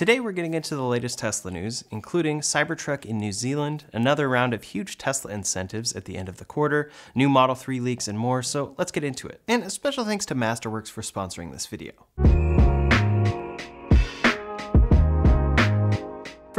Today we're getting into the latest Tesla news, including Cybertruck in New Zealand, another round of huge Tesla incentives at the end of the quarter, new Model 3 leaks, and more, so let's get into it. And a special thanks to Masterworks for sponsoring this video.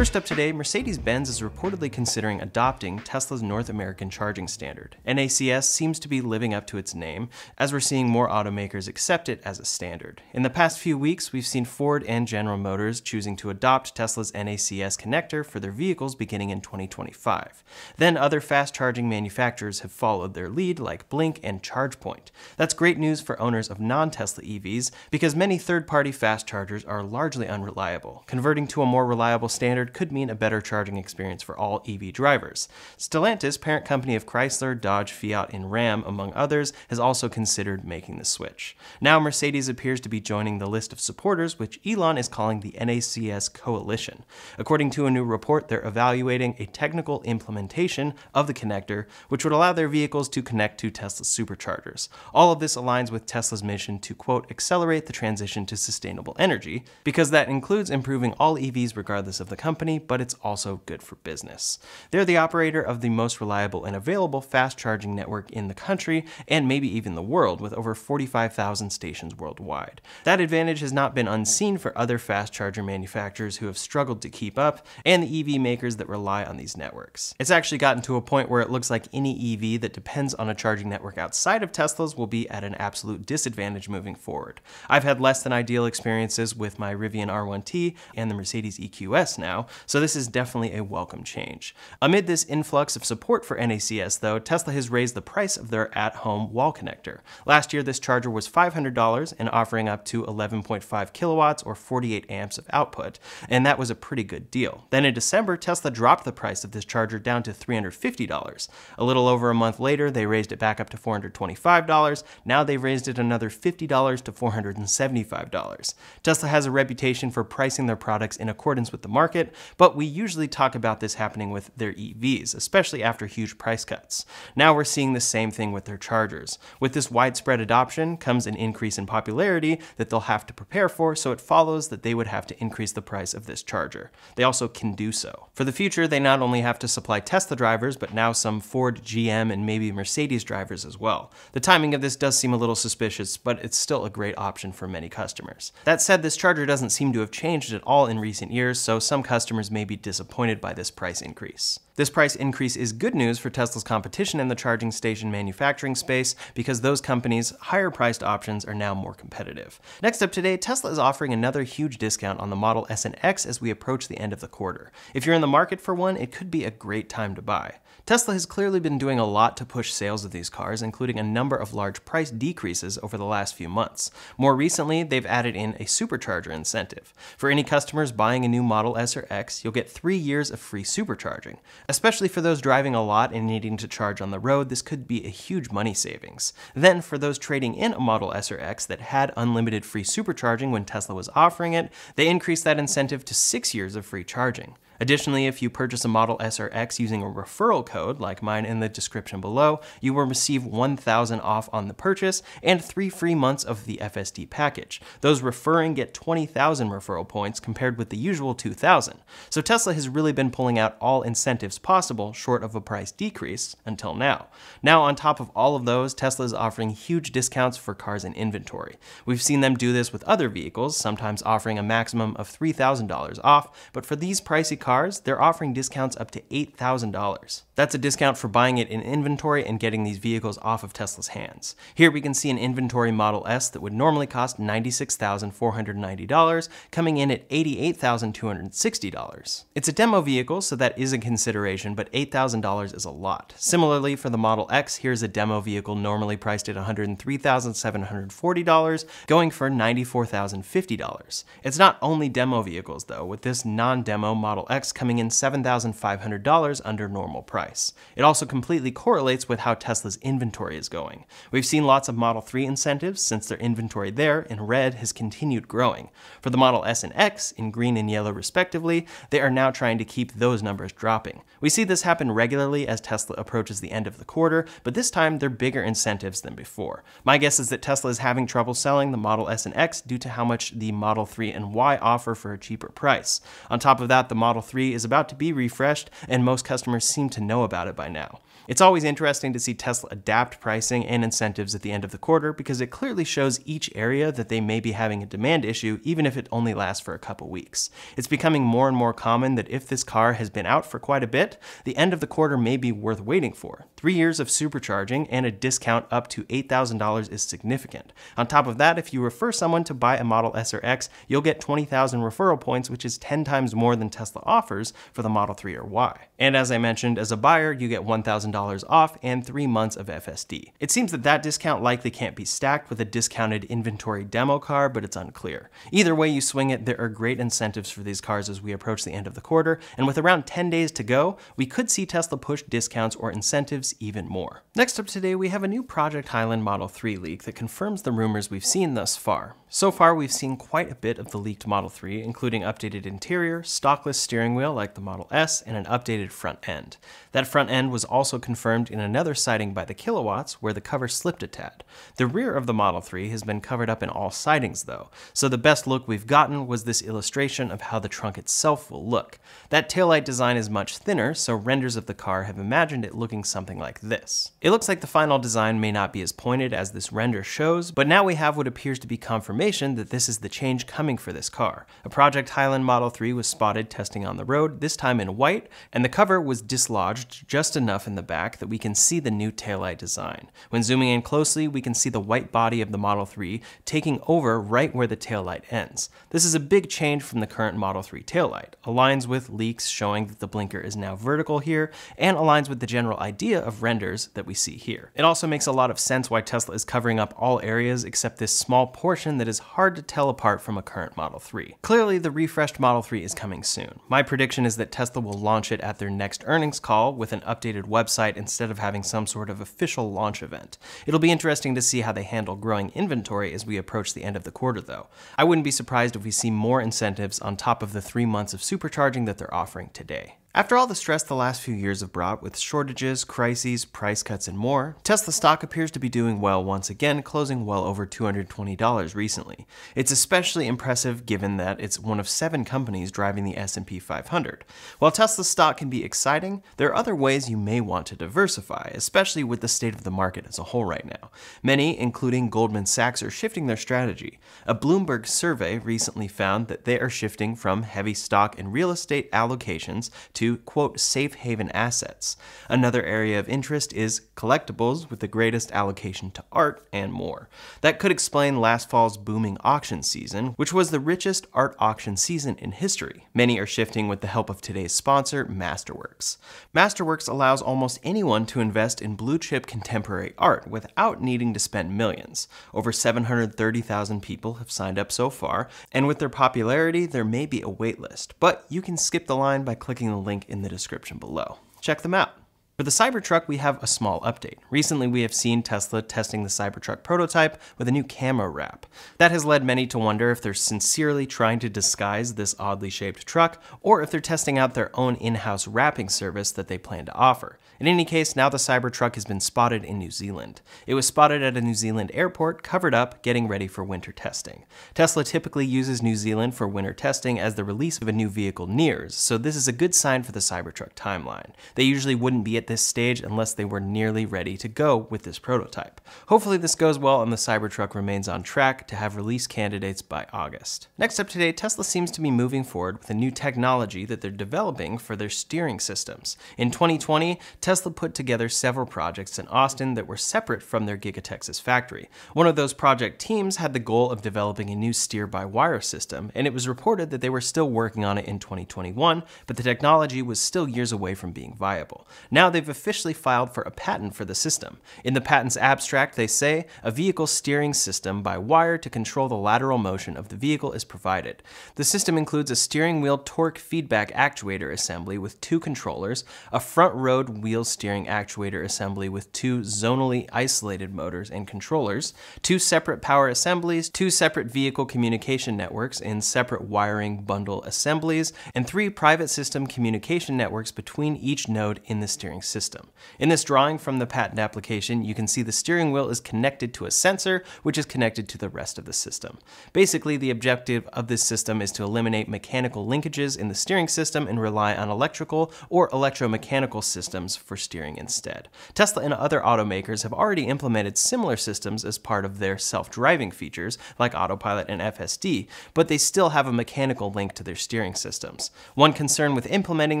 First up today, Mercedes-Benz is reportedly considering adopting Tesla's North American charging standard. NACS seems to be living up to its name, as we're seeing more automakers accept it as a standard. In the past few weeks, we've seen Ford and General Motors choosing to adopt Tesla's NACS connector for their vehicles beginning in 2025. Then other fast charging manufacturers have followed their lead, like Blink and ChargePoint. That's great news for owners of non-Tesla EVs, because many third-party fast chargers are largely unreliable. Converting to a more reliable standard could mean a better charging experience for all EV drivers. Stellantis, parent company of Chrysler, Dodge, Fiat, and Ram, among others, has also considered making the switch. Now Mercedes appears to be joining the list of supporters, which Elon is calling the NACS Coalition. According to a new report, they're evaluating a technical implementation of the connector, which would allow their vehicles to connect to Tesla superchargers. All of this aligns with Tesla's mission to, quote, accelerate the transition to sustainable energy, because that includes improving all EVs regardless of the company company, but it's also good for business. They're the operator of the most reliable and available fast charging network in the country, and maybe even the world, with over 45,000 stations worldwide. That advantage has not been unseen for other fast charger manufacturers who have struggled to keep up, and the EV makers that rely on these networks. It's actually gotten to a point where it looks like any EV that depends on a charging network outside of Tesla's will be at an absolute disadvantage moving forward. I've had less than ideal experiences with my Rivian R1T and the Mercedes EQS now, so this is definitely a welcome change. Amid this influx of support for NACS though, Tesla has raised the price of their at-home wall connector. Last year this charger was $500 and offering up to 11.5 kilowatts or 48 amps of output, and that was a pretty good deal. Then in December, Tesla dropped the price of this charger down to $350. A little over a month later, they raised it back up to $425. Now they've raised it another $50 to $475. Tesla has a reputation for pricing their products in accordance with the market, but we usually talk about this happening with their EVs, especially after huge price cuts. Now we're seeing the same thing with their chargers. With this widespread adoption comes an increase in popularity that they'll have to prepare for, so it follows that they would have to increase the price of this charger. They also can do so. For the future, they not only have to supply Tesla drivers, but now some Ford, GM, and maybe Mercedes drivers as well. The timing of this does seem a little suspicious, but it's still a great option for many customers. That said, this charger doesn't seem to have changed at all in recent years, so some customers customers may be disappointed by this price increase. This price increase is good news for Tesla's competition in the charging station manufacturing space because those companies' higher priced options are now more competitive. Next up today, Tesla is offering another huge discount on the Model S and X as we approach the end of the quarter. If you're in the market for one, it could be a great time to buy. Tesla has clearly been doing a lot to push sales of these cars, including a number of large price decreases over the last few months. More recently, they've added in a supercharger incentive. For any customers buying a new Model S or X, you'll get three years of free supercharging. Especially for those driving a lot and needing to charge on the road, this could be a huge money savings. Then, for those trading in a Model S or X that had unlimited free supercharging when Tesla was offering it, they increased that incentive to six years of free charging. Additionally, if you purchase a Model S or X using a referral code, like mine in the description below, you will receive 1000 off on the purchase and three free months of the FSD package. Those referring get 20,000 referral points compared with the usual 2,000. So Tesla has really been pulling out all incentives possible short of a price decrease until now. Now, on top of all of those, Tesla is offering huge discounts for cars in inventory. We've seen them do this with other vehicles, sometimes offering a maximum of $3,000 off, but for these pricey cars, cars, they're offering discounts up to $8,000. That's a discount for buying it in inventory and getting these vehicles off of Tesla's hands. Here we can see an inventory Model S that would normally cost $96,490, coming in at $88,260. It's a demo vehicle, so that is a consideration, but $8,000 is a lot. Similarly, for the Model X, here's a demo vehicle normally priced at $103,740, going for $94,050. It's not only demo vehicles though, with this non-demo Model X Coming in $7,500 under normal price. It also completely correlates with how Tesla's inventory is going. We've seen lots of Model 3 incentives since their inventory there in red has continued growing. For the Model S and X, in green and yellow respectively, they are now trying to keep those numbers dropping. We see this happen regularly as Tesla approaches the end of the quarter, but this time they're bigger incentives than before. My guess is that Tesla is having trouble selling the Model S and X due to how much the Model 3 and Y offer for a cheaper price. On top of that, the Model 3 is about to be refreshed, and most customers seem to know about it by now. It's always interesting to see Tesla adapt pricing and incentives at the end of the quarter because it clearly shows each area that they may be having a demand issue even if it only lasts for a couple weeks. It's becoming more and more common that if this car has been out for quite a bit, the end of the quarter may be worth waiting for. Three years of supercharging and a discount up to $8,000 is significant. On top of that, if you refer someone to buy a Model S or X, you'll get 20,000 referral points, which is 10 times more than Tesla offers for the Model 3 or Y. And as I mentioned, as a buyer, you get $1,000 $1,000 off and three months of FSD. It seems that that discount likely can't be stacked with a discounted inventory demo car, but it's unclear. Either way you swing it, there are great incentives for these cars as we approach the end of the quarter, and with around 10 days to go, we could see Tesla push discounts or incentives even more. Next up today, we have a new Project Highland Model 3 leak that confirms the rumors we've seen thus far. So far, we've seen quite a bit of the leaked Model 3, including updated interior, stockless steering wheel like the Model S, and an updated front end. That front end was also confirmed in another sighting by the Kilowatts, where the cover slipped a tad. The rear of the Model 3 has been covered up in all sightings, though, so the best look we've gotten was this illustration of how the trunk itself will look. That taillight design is much thinner, so renders of the car have imagined it looking something like this. It looks like the final design may not be as pointed as this render shows, but now we have what appears to be confirmation that this is the change coming for this car. A Project Highland Model 3 was spotted testing on the road, this time in white, and the cover was dislodged just enough in the back that we can see the new taillight design. When zooming in closely, we can see the white body of the Model 3 taking over right where the taillight ends. This is a big change from the current Model 3 taillight, aligns with leaks showing that the blinker is now vertical here, and aligns with the general idea of renders that we see here. It also makes a lot of sense why Tesla is covering up all areas except this small portion that is hard to tell apart from a current Model 3. Clearly, the refreshed Model 3 is coming soon. My prediction is that Tesla will launch it at their next earnings call with an updated website instead of having some sort of official launch event. It'll be interesting to see how they handle growing inventory as we approach the end of the quarter, though. I wouldn't be surprised if we see more incentives on top of the three months of supercharging that they're offering today. After all the stress the last few years have brought with shortages, crises, price cuts, and more, Tesla stock appears to be doing well once again, closing well over $220 recently. It's especially impressive given that it's one of seven companies driving the S&P 500. While Tesla stock can be exciting, there are other ways you may want to diversify, especially with the state of the market as a whole right now. Many, including Goldman Sachs, are shifting their strategy. A Bloomberg survey recently found that they are shifting from heavy stock and real estate allocations to, quote, safe haven assets. Another area of interest is collectibles, with the greatest allocation to art and more. That could explain last fall's booming auction season, which was the richest art auction season in history. Many are shifting with the help of today's sponsor, Masterworks. Masterworks allows almost anyone to invest in blue chip contemporary art without needing to spend millions. Over 730,000 people have signed up so far, and with their popularity, there may be a waitlist, but you can skip the line by clicking the link in the description below. Check them out. For the Cybertruck, we have a small update. Recently, we have seen Tesla testing the Cybertruck prototype with a new camera wrap. That has led many to wonder if they're sincerely trying to disguise this oddly shaped truck, or if they're testing out their own in-house wrapping service that they plan to offer. In any case, now the Cybertruck has been spotted in New Zealand. It was spotted at a New Zealand airport, covered up, getting ready for winter testing. Tesla typically uses New Zealand for winter testing as the release of a new vehicle nears, so this is a good sign for the Cybertruck timeline. They usually wouldn't be at this stage unless they were nearly ready to go with this prototype. Hopefully this goes well and the Cybertruck remains on track to have release candidates by August. Next up today, Tesla seems to be moving forward with a new technology that they're developing for their steering systems. In 2020, Tesla put together several projects in Austin that were separate from their Giga Texas factory. One of those project teams had the goal of developing a new steer-by-wire system, and it was reported that they were still working on it in 2021, but the technology was still years away from being viable. Now they've officially filed for a patent for the system. In the patent's abstract, they say a vehicle steering system by wire to control the lateral motion of the vehicle is provided. The system includes a steering wheel torque feedback actuator assembly with two controllers, a front road wheel steering actuator assembly with two zonally isolated motors and controllers, two separate power assemblies, two separate vehicle communication networks in separate wiring bundle assemblies, and three private system communication networks between each node in the steering system. In this drawing from the patent application, you can see the steering wheel is connected to a sensor, which is connected to the rest of the system. Basically, the objective of this system is to eliminate mechanical linkages in the steering system and rely on electrical or electromechanical systems for steering instead. Tesla and other automakers have already implemented similar systems as part of their self-driving features, like autopilot and FSD, but they still have a mechanical link to their steering systems. One concern with implementing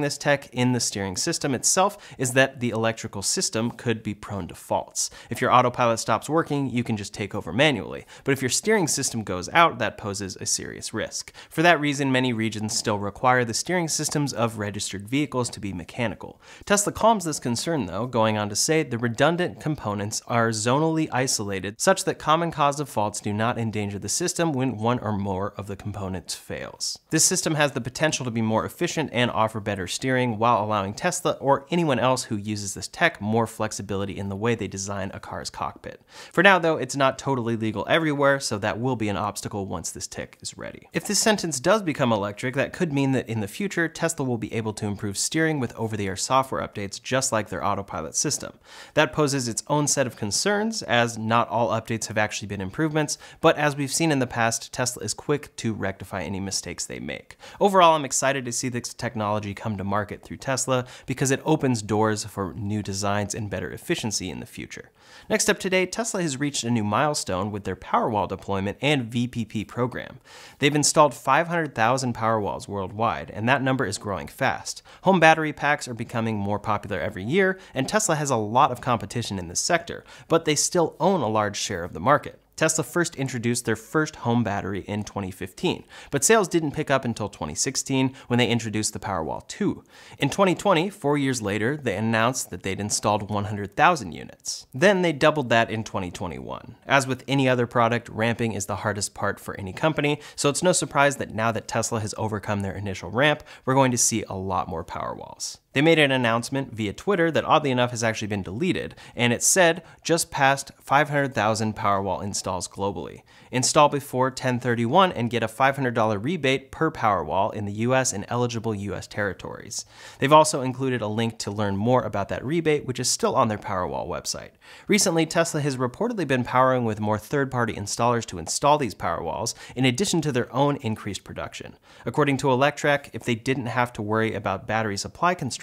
this tech in the steering system itself is that the electrical system could be prone to faults. If your autopilot stops working, you can just take over manually, but if your steering system goes out, that poses a serious risk. For that reason, many regions still require the steering systems of registered vehicles to be mechanical. Tesla calms this concern though, going on to say the redundant components are zonally isolated such that common cause of faults do not endanger the system when one or more of the components fails. This system has the potential to be more efficient and offer better steering while allowing Tesla or anyone else who uses this tech more flexibility in the way they design a car's cockpit. For now though, it's not totally legal everywhere, so that will be an obstacle once this tech is ready. If this sentence does become electric, that could mean that in the future, Tesla will be able to improve steering with over-the-air software updates just like their autopilot system. That poses its own set of concerns, as not all updates have actually been improvements, but as we've seen in the past, Tesla is quick to rectify any mistakes they make. Overall, I'm excited to see this technology come to market through Tesla because it opens doors for new designs and better efficiency in the future. Next up today, Tesla has reached a new milestone with their Powerwall deployment and VPP program. They've installed 500,000 Powerwalls worldwide, and that number is growing fast. Home battery packs are becoming more popular every year, and Tesla has a lot of competition in this sector, but they still own a large share of the market. Tesla first introduced their first home battery in 2015, but sales didn't pick up until 2016 when they introduced the Powerwall 2. In 2020, four years later, they announced that they'd installed 100,000 units. Then they doubled that in 2021. As with any other product, ramping is the hardest part for any company, so it's no surprise that now that Tesla has overcome their initial ramp, we're going to see a lot more Powerwalls. They made an announcement via Twitter that oddly enough has actually been deleted, and it said just past 500,000 Powerwall installs globally. Install before 1031 and get a $500 rebate per Powerwall in the US and eligible US territories. They've also included a link to learn more about that rebate, which is still on their Powerwall website. Recently, Tesla has reportedly been powering with more third-party installers to install these Powerwalls, in addition to their own increased production. According to Electrek, if they didn't have to worry about battery supply constraints,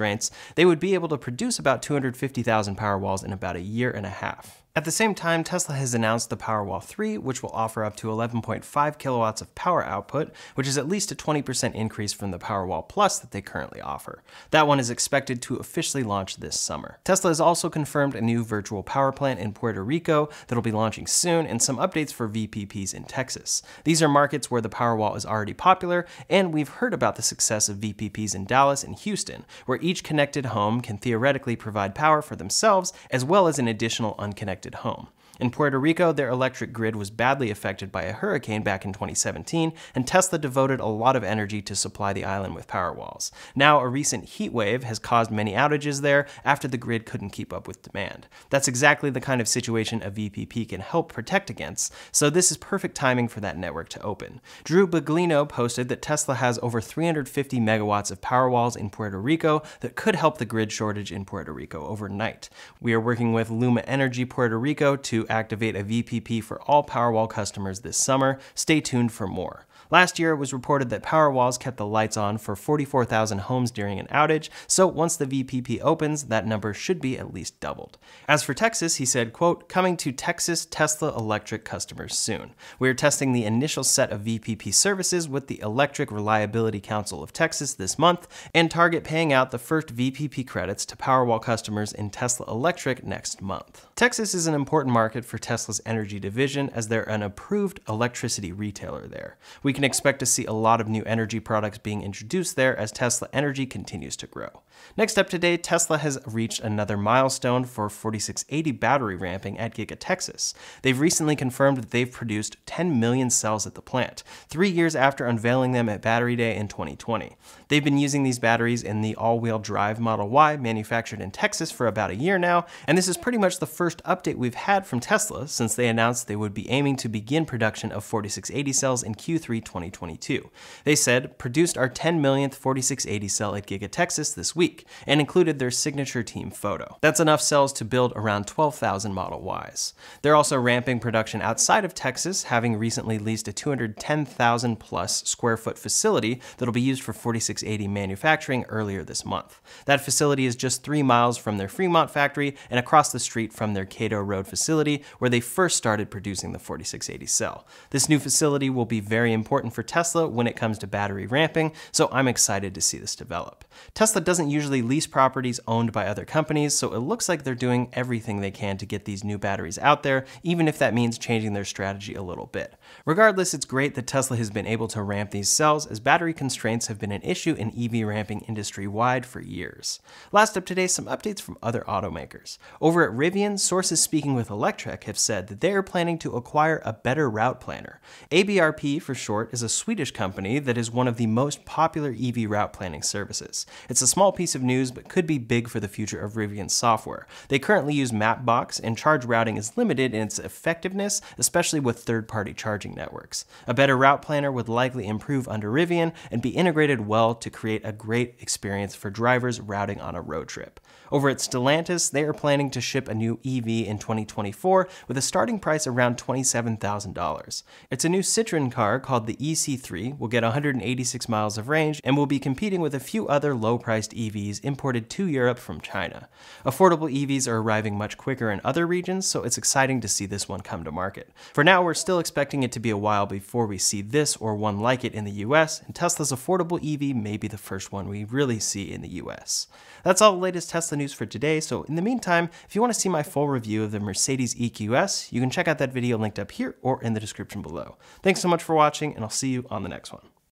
they would be able to produce about 250,000 Powerwalls in about a year and a half. At the same time, Tesla has announced the Powerwall 3, which will offer up to 11.5 kilowatts of power output, which is at least a 20% increase from the Powerwall Plus that they currently offer. That one is expected to officially launch this summer. Tesla has also confirmed a new virtual power plant in Puerto Rico that'll be launching soon, and some updates for VPPs in Texas. These are markets where the Powerwall is already popular, and we've heard about the success of VPPs in Dallas and Houston, where each connected home can theoretically provide power for themselves, as well as an additional unconnected home. In Puerto Rico, their electric grid was badly affected by a hurricane back in 2017, and Tesla devoted a lot of energy to supply the island with Powerwalls. Now, a recent heat wave has caused many outages there after the grid couldn't keep up with demand. That's exactly the kind of situation a VPP can help protect against, so this is perfect timing for that network to open. Drew Baglino posted that Tesla has over 350 megawatts of Powerwalls in Puerto Rico that could help the grid shortage in Puerto Rico overnight. We are working with Luma Energy Puerto Rico to activate a VPP for all Powerwall customers this summer. Stay tuned for more. Last year, it was reported that Powerwalls kept the lights on for 44,000 homes during an outage, so once the VPP opens, that number should be at least doubled. As for Texas, he said, quote, coming to Texas Tesla Electric customers soon. We are testing the initial set of VPP services with the Electric Reliability Council of Texas this month and target paying out the first VPP credits to Powerwall customers in Tesla Electric next month. Texas is an important market for Tesla's energy division as they're an approved electricity retailer there. We can expect to see a lot of new energy products being introduced there as Tesla Energy continues to grow. Next up today, Tesla has reached another milestone for 4680 battery ramping at Giga Texas. They've recently confirmed that they've produced 10 million cells at the plant, three years after unveiling them at Battery Day in 2020. They've been using these batteries in the all-wheel drive Model Y manufactured in Texas for about a year now, and this is pretty much the first update we've had from Tesla since they announced they would be aiming to begin production of 4680 cells in Q3 2022. They said, produced our 10 millionth 4680 cell at Giga Texas this week, and included their signature team photo. That's enough cells to build around 12,000 Model Ys. They're also ramping production outside of Texas, having recently leased a 210,000 plus square foot facility that'll be used for 4680 manufacturing earlier this month. That facility is just three miles from their Fremont factory and across the street from their Kato Road facility, where they first started producing the 4680 cell. This new facility will be very important for Tesla when it comes to battery ramping, so I'm excited to see this develop. Tesla doesn't usually lease properties owned by other companies, so it looks like they're doing everything they can to get these new batteries out there, even if that means changing their strategy a little bit. Regardless, it's great that Tesla has been able to ramp these cells as battery constraints have been an issue in EV ramping industry wide for years. Last up today, some updates from other automakers. Over at Rivian, sources speaking with Electrek have said that they are planning to acquire a better route planner. ABRP for short is a Swedish company that is one of the most popular EV route planning services. It's a small piece of news but could be big for the future of Rivian's software. They currently use Mapbox and charge routing is limited in its effectiveness, especially with third-party charging networks. A better route planner would likely improve under Rivian and be integrated well to create a great experience for drivers routing on a road trip. Over at Stellantis, they are planning to ship a new EV in 2024 with a starting price around $27,000. It's a new Citroen car called the EC3, will get 186 miles of range, and will be competing with a few other low-priced EVs imported to Europe from China. Affordable EVs are arriving much quicker in other regions, so it's exciting to see this one come to market. For now, we're still expecting it to be a while before we see this or one like it in the US, and Tesla's affordable EV may be the first one we really see in the US. That's all the latest Tesla news for today, so in the meantime, if you want to see my full review of the Mercedes EQS, you can check out that video linked up here or in the description below. Thanks so much for watching, and I'll see you on the next one.